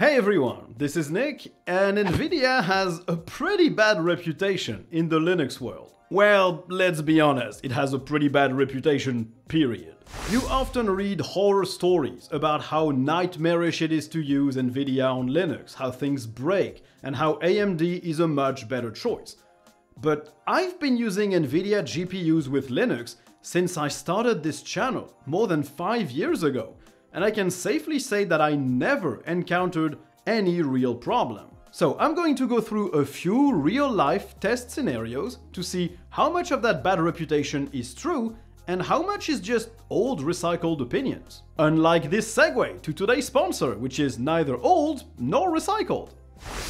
Hey everyone, this is Nick, and Nvidia has a pretty bad reputation in the Linux world. Well, let's be honest, it has a pretty bad reputation, period. You often read horror stories about how nightmarish it is to use Nvidia on Linux, how things break, and how AMD is a much better choice. But I've been using Nvidia GPUs with Linux since I started this channel more than 5 years ago, and I can safely say that I never encountered any real problem. So I'm going to go through a few real-life test scenarios to see how much of that bad reputation is true and how much is just old recycled opinions. Unlike this segue to today's sponsor, which is neither old nor recycled.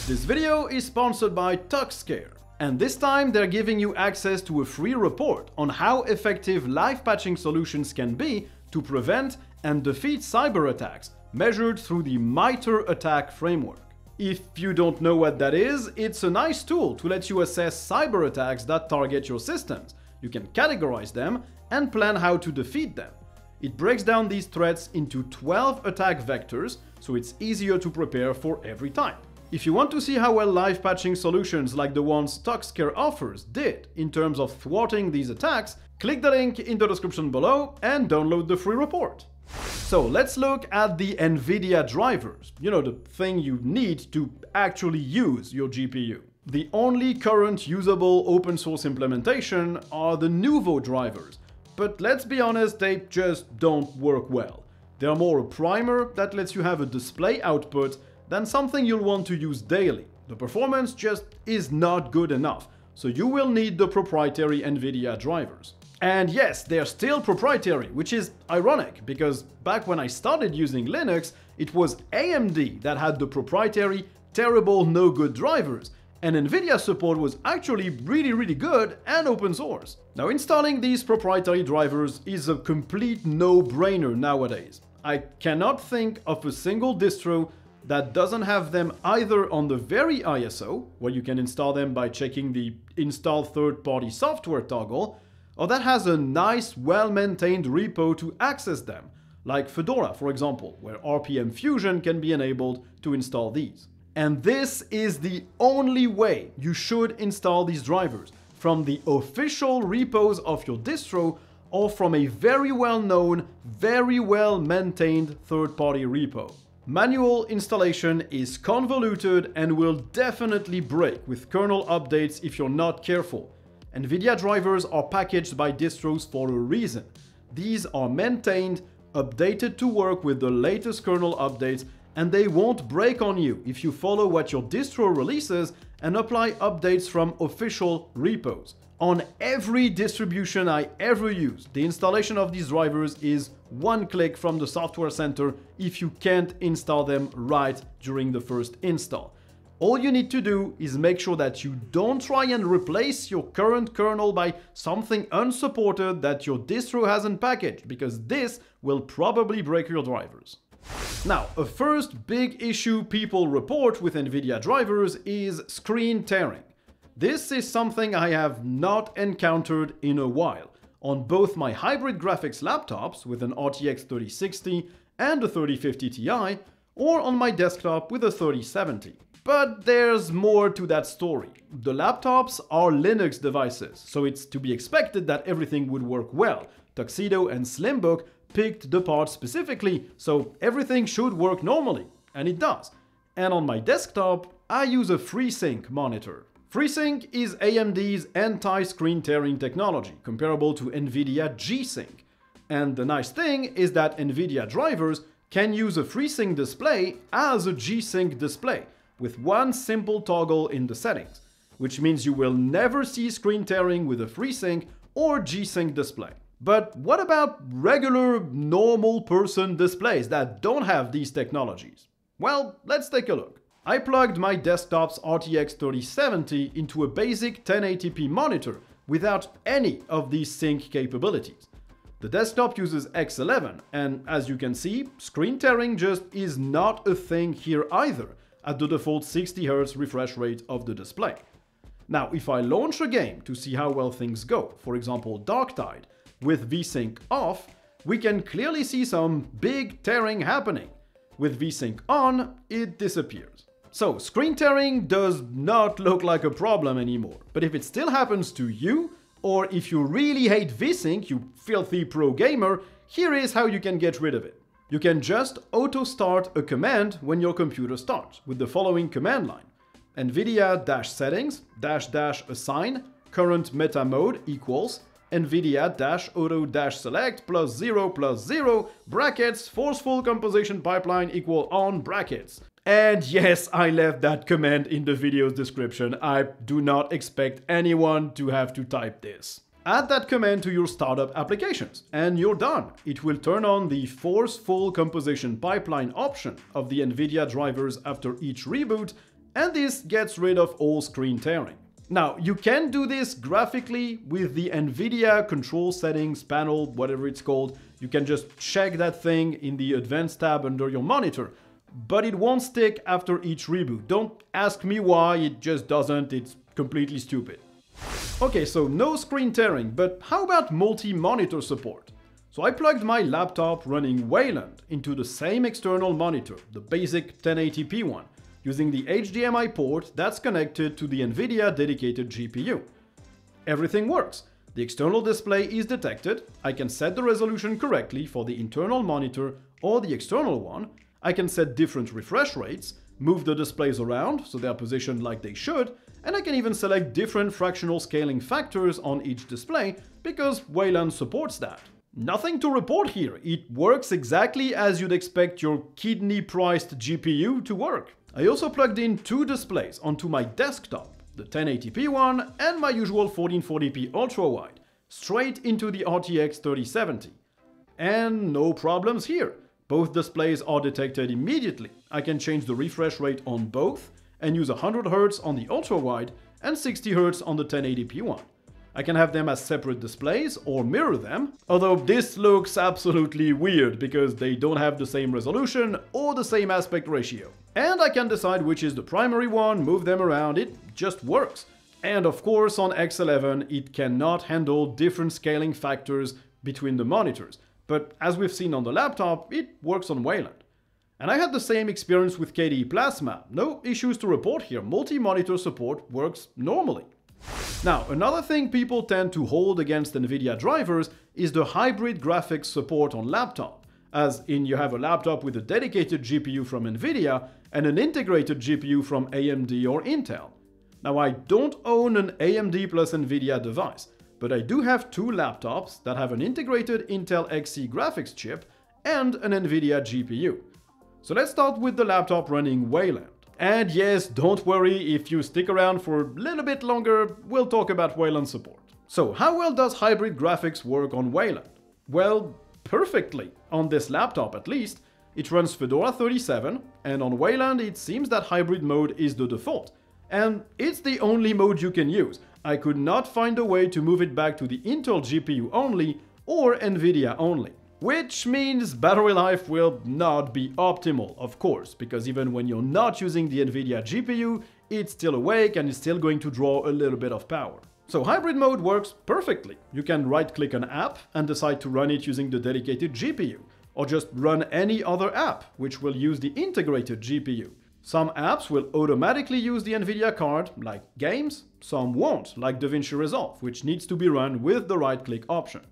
This video is sponsored by TuxCare, and this time they're giving you access to a free report on how effective live patching solutions can be to prevent and defeat cyber attacks measured through the MITRE ATT&CK framework. If you don't know what that is, it's a nice tool to let you assess cyber attacks that target your systems. You can categorize them and plan how to defeat them. It breaks down these threats into 12 attack vectors, so it's easier to prepare for every type. If you want to see how well live patching solutions like the ones TuxCare offers did in terms of thwarting these attacks, click the link in the description below and download the free report. So let's look at the NVIDIA drivers, you know, the thing you need to actually use your GPU. The only current usable open source implementation are the Nouveau drivers, but let's be honest, they just don't work well. They're more a primer that lets you have a display output than something you'll want to use daily. The performance just is not good enough, so you will need the proprietary NVIDIA drivers. And yes, they're still proprietary, which is ironic because back when I started using Linux, it was AMD that had the proprietary, terrible, no good drivers, and Nvidia support was actually really really good and open source. Now installing these proprietary drivers is a complete no-brainer nowadays. I cannot think of a single distro that doesn't have them either on the very ISO, where you can install them by checking the install third-party software toggle, or that has a nice, well-maintained repo to access them, like Fedora, for example, where RPM Fusion can be enabled to install these. And this is the only way you should install these drivers, from the official repos of your distro or from a very well-known, very well-maintained third-party repo. Manual installation is convoluted and will definitely break with kernel updates if you're not careful, NVIDIA drivers are packaged by distros for a reason. These are maintained, updated to work with the latest kernel updates, and they won't break on you if you follow what your distro releases and apply updates from official repos. On every distribution I ever use, the installation of these drivers is one click from the software center if you can't install them right during the first install. All you need to do is make sure that you don't try and replace your current kernel by something unsupported that your distro hasn't packaged, because this will probably break your drivers. Now, a first big issue people report with NVIDIA drivers is screen tearing. This is something I have not encountered in a while. On both my hybrid graphics laptops with an RTX 3060 and a 3050 Ti, or on my desktop with a 3070. But there's more to that story. The laptops are Linux devices, so it's to be expected that everything would work well. Tuxedo and Slimbook picked the part specifically, so everything should work normally, and it does. And on my desktop, I use a FreeSync monitor. FreeSync is AMD's anti-screen tearing technology, comparable to NVIDIA G-Sync. And the nice thing is that NVIDIA drivers can use a FreeSync display as a G-Sync display, with one simple toggle in the settings, which means you will never see screen tearing with a FreeSync or G-Sync display. But what about regular, normal person displays that don't have these technologies? Well, let's take a look. I plugged my desktop's RTX 3070 into a basic 1080p monitor without any of these sync capabilities. The desktop uses X11, and as you can see, screen tearing just is not a thing here either, at the default 60Hz refresh rate of the display. Now, if I launch a game to see how well things go, for example Darktide, with VSync off, we can clearly see some big tearing happening. with VSync on, it disappears. So, screen tearing does not look like a problem anymore, but if it still happens to you, or if you really hate VSync, you filthy pro gamer, here is how you can get rid of it. You can just auto-start a command when your computer starts with the following command line. NVIDIA-settings-assign current meta mode equals NVIDIA-auto-select plus 0 plus 0 brackets forceful composition pipeline equal on brackets. And yes, I left that command in the video's description. I do not expect anyone to have to type this. Add that command to your startup applications, and you're done. It will turn on the forceful composition pipeline option of the NVIDIA drivers after each reboot, and this gets rid of all screen tearing. Now, you can do this graphically with the NVIDIA control settings panel, whatever it's called. You can just check that thing in the advanced tab under your monitor but it won't stick after each reboot. Don't ask me why, it just doesn't, it's completely stupid. Okay, so no screen tearing, but how about multi-monitor support? So I plugged my laptop running Wayland into the same external monitor, the basic 1080p one, using the HDMI port that's connected to the NVIDIA dedicated GPU. Everything works. The external display is detected, I can set the resolution correctly for the internal monitor or the external one, I can set different refresh rates, move the displays around so they are positioned like they should, and I can even select different fractional scaling factors on each display because Wayland supports that. Nothing to report here, it works exactly as you'd expect your kidney-priced GPU to work. I also plugged in two displays onto my desktop, the 1080p one and my usual 1440p ultra-wide, straight into the RTX 3070. And no problems here. Both displays are detected immediately. I can change the refresh rate on both and use 100Hz on the ultra-wide and 60Hz on the 1080p one. I can have them as separate displays or mirror them, although this looks absolutely weird because they don't have the same resolution or the same aspect ratio. And I can decide which is the primary one, move them around, it just works. And of course on X11 it cannot handle different scaling factors between the monitors, but as we've seen on the laptop, it works on Wayland. And I had the same experience with KDE Plasma. No issues to report here, multi-monitor support works normally. Now, another thing people tend to hold against NVIDIA drivers is the hybrid graphics support on laptop, as in you have a laptop with a dedicated GPU from NVIDIA and an integrated GPU from AMD or Intel. Now, I don't own an AMD plus NVIDIA device, but I do have two laptops that have an integrated Intel Xe graphics chip and an NVIDIA GPU. So let's start with the laptop running Wayland. And yes, don't worry, if you stick around for a little bit longer, we'll talk about Wayland support. So how well does hybrid graphics work on Wayland? Well, perfectly, on this laptop at least. It runs Fedora 37, and on Wayland it seems that hybrid mode is the default. And it's the only mode you can use, I could not find a way to move it back to the Intel GPU only or Nvidia only. Which means battery life will not be optimal, of course, because even when you're not using the Nvidia GPU, it's still awake and is still going to draw a little bit of power. So hybrid mode works perfectly. You can right-click an app and decide to run it using the dedicated GPU, or just run any other app, which will use the integrated GPU. Some apps will automatically use the NVIDIA card, like games, some won't, like DaVinci Resolve, which needs to be run with the right-click option.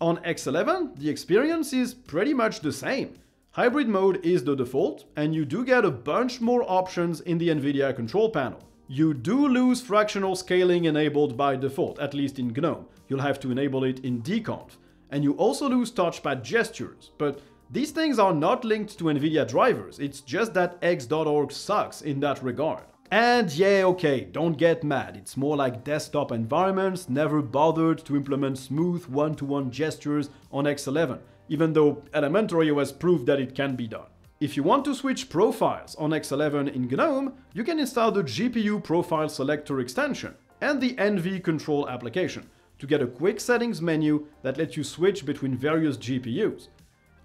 On X11, the experience is pretty much the same. Hybrid mode is the default, and you do get a bunch more options in the NVIDIA control panel. You do lose fractional scaling enabled by default, at least in GNOME. You'll have to enable it in dconf. And you also lose touchpad gestures, but these things are not linked to NVIDIA drivers, it's just that X.org sucks in that regard. And yeah, okay, don't get mad, it's more like desktop environments never bothered to implement smooth one-to-one -one gestures on X11, even though Elementary OS proved that it can be done. If you want to switch profiles on X11 in GNOME, you can install the GPU Profile Selector extension and the NV Control application to get a quick settings menu that lets you switch between various GPUs.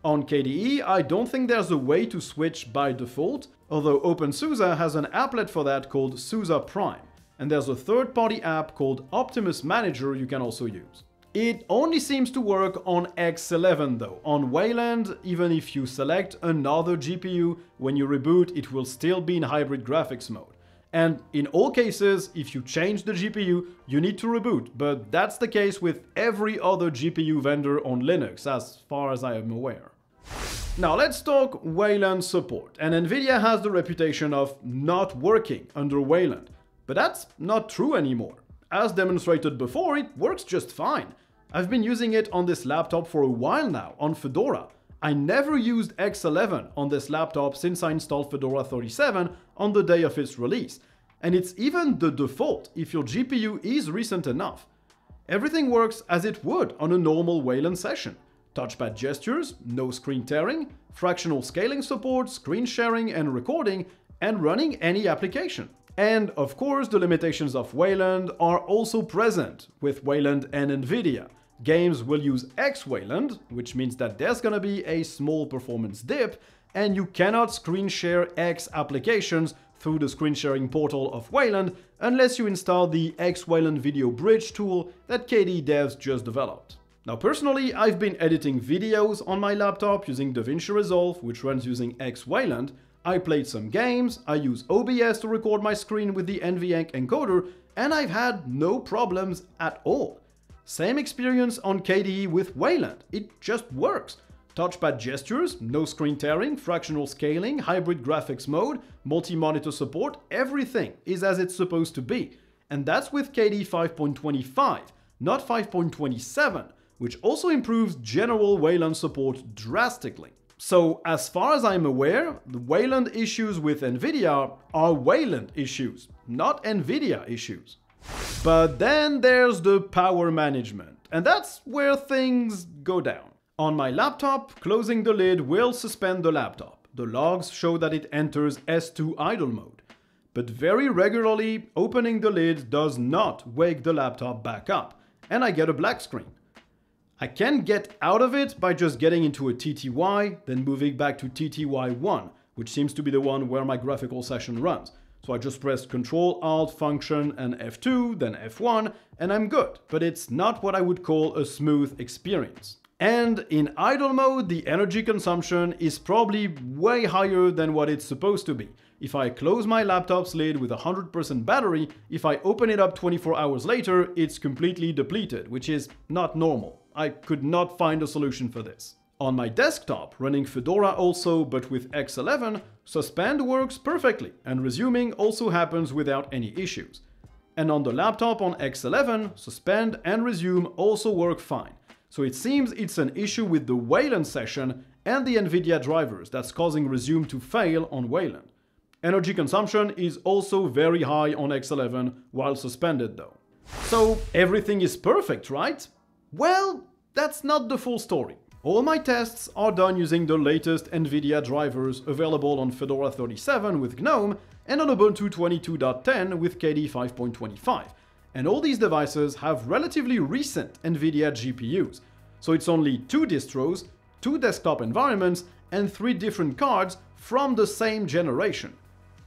On KDE, I don't think there's a way to switch by default, although OpenSUSE has an applet for that called SUSE Prime, and there's a third-party app called Optimus Manager you can also use. It only seems to work on X11 though. On Wayland, even if you select another GPU, when you reboot it will still be in hybrid graphics mode. And in all cases, if you change the GPU, you need to reboot, but that's the case with every other GPU vendor on Linux, as far as I am aware. Now let's talk Wayland support, and Nvidia has the reputation of not working under Wayland, but that's not true anymore. As demonstrated before, it works just fine. I've been using it on this laptop for a while now, on Fedora. I never used X11 on this laptop since I installed Fedora 37 on the day of its release, and it's even the default if your GPU is recent enough. Everything works as it would on a normal Wayland session. Touchpad gestures, no screen tearing, fractional scaling support, screen sharing and recording, and running any application. And of course, the limitations of Wayland are also present with Wayland and NVIDIA. Games will use X Wayland, which means that there's gonna be a small performance dip, and you cannot screen share X applications through the screen sharing portal of Wayland unless you install the X Wayland Video Bridge tool that KDE Devs just developed. Now personally, I've been editing videos on my laptop using DaVinci Resolve, which runs using X Wayland. I played some games, I use OBS to record my screen with the NVENC encoder, and I've had no problems at all. Same experience on KDE with Wayland, it just works. Touchpad gestures, no screen tearing, fractional scaling, hybrid graphics mode, multi-monitor support, everything is as it's supposed to be. And that's with KDE 5.25, not 5.27, which also improves general Wayland support drastically. So as far as I'm aware, the Wayland issues with NVIDIA are Wayland issues, not NVIDIA issues. But then there's the power management, and that's where things go down. On my laptop, closing the lid will suspend the laptop. The logs show that it enters S2 idle mode. But very regularly, opening the lid does not wake the laptop back up, and I get a black screen. I can get out of it by just getting into a TTY, then moving back to TTY1, which seems to be the one where my graphical session runs. So I just press Ctrl, Alt, Function, and F2, then F1, and I'm good. But it's not what I would call a smooth experience. And in idle mode, the energy consumption is probably way higher than what it's supposed to be. If I close my laptop's lid with 100% battery, if I open it up 24 hours later, it's completely depleted, which is not normal. I could not find a solution for this. On my desktop, running Fedora also, but with X11, suspend works perfectly, and resuming also happens without any issues. And on the laptop on X11, suspend and resume also work fine. So it seems it's an issue with the Wayland session and the NVIDIA drivers that's causing resume to fail on Wayland. Energy consumption is also very high on X11 while suspended though. So everything is perfect, right? Well, that's not the full story. All my tests are done using the latest NVIDIA drivers available on Fedora 37 with GNOME and on Ubuntu 22.10 with KDE 5.25. And all these devices have relatively recent NVIDIA GPUs, so it's only two distros, two desktop environments, and three different cards from the same generation.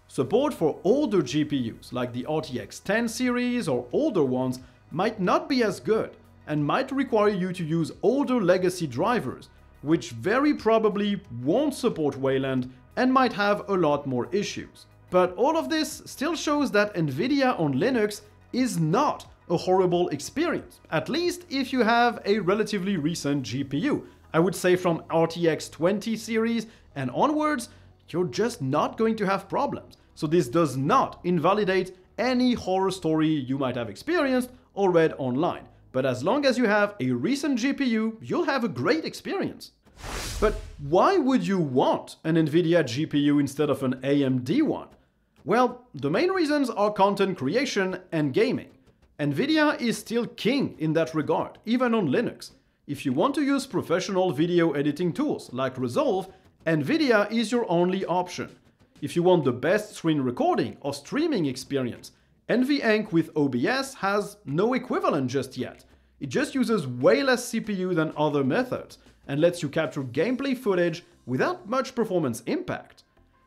Support for older GPUs like the RTX 10 series or older ones might not be as good, and might require you to use older legacy drivers, which very probably won't support Wayland and might have a lot more issues. But all of this still shows that Nvidia on Linux is not a horrible experience, at least if you have a relatively recent GPU. I would say from RTX 20 series and onwards, you're just not going to have problems. So this does not invalidate any horror story you might have experienced or read online. But as long as you have a recent GPU, you'll have a great experience. But why would you want an NVIDIA GPU instead of an AMD one? Well, the main reasons are content creation and gaming. NVIDIA is still king in that regard, even on Linux. If you want to use professional video editing tools like Resolve, NVIDIA is your only option. If you want the best screen recording or streaming experience, NVENC with OBS has no equivalent just yet. It just uses way less CPU than other methods and lets you capture gameplay footage without much performance impact.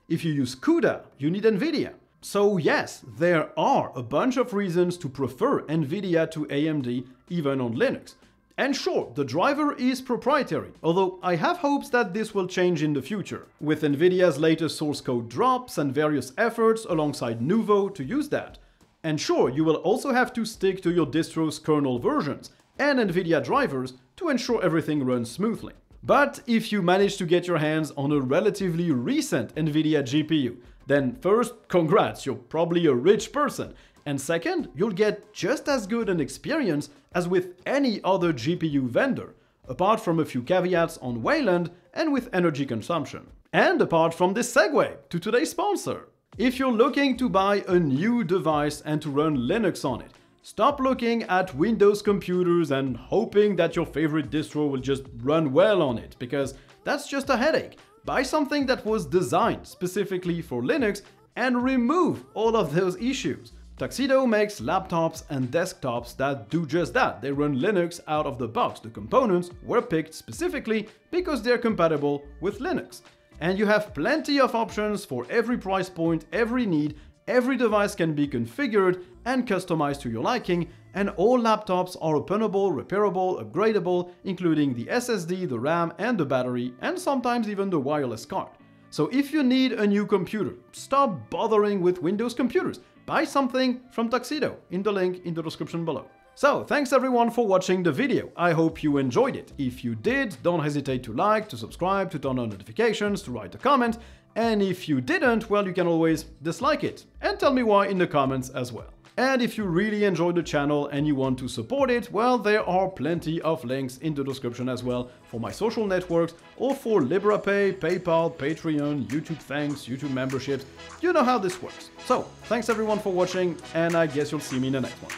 If you use CUDA, you need NVIDIA. So yes, there are a bunch of reasons to prefer NVIDIA to AMD even on Linux. And sure, the driver is proprietary, although I have hopes that this will change in the future, with Nvidia's latest source code drops and various efforts alongside Nouveau to use that. And sure, you will also have to stick to your distro's kernel versions and Nvidia drivers to ensure everything runs smoothly. But if you manage to get your hands on a relatively recent Nvidia GPU, then first, congrats, you're probably a rich person, and second, you'll get just as good an experience as with any other GPU vendor, apart from a few caveats on Wayland and with energy consumption. And apart from this segue to today's sponsor. If you're looking to buy a new device and to run Linux on it, stop looking at Windows computers and hoping that your favorite distro will just run well on it, because that's just a headache. Buy something that was designed specifically for Linux and remove all of those issues. Tuxedo makes laptops and desktops that do just that. They run Linux out of the box. The components were picked specifically because they're compatible with Linux. And you have plenty of options for every price point, every need, every device can be configured and customized to your liking, and all laptops are openable, repairable, upgradable, including the SSD, the RAM, and the battery, and sometimes even the wireless card. So if you need a new computer, stop bothering with Windows computers buy something from Tuxedo in the link in the description below. So, thanks everyone for watching the video, I hope you enjoyed it. If you did, don't hesitate to like, to subscribe, to turn on notifications, to write a comment, and if you didn't, well you can always dislike it, and tell me why in the comments as well. And if you really enjoy the channel and you want to support it, well, there are plenty of links in the description as well for my social networks or for Liberapay, PayPal, Patreon, YouTube thanks, YouTube memberships. You know how this works. So, thanks everyone for watching, and I guess you'll see me in the next one.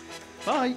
Bye.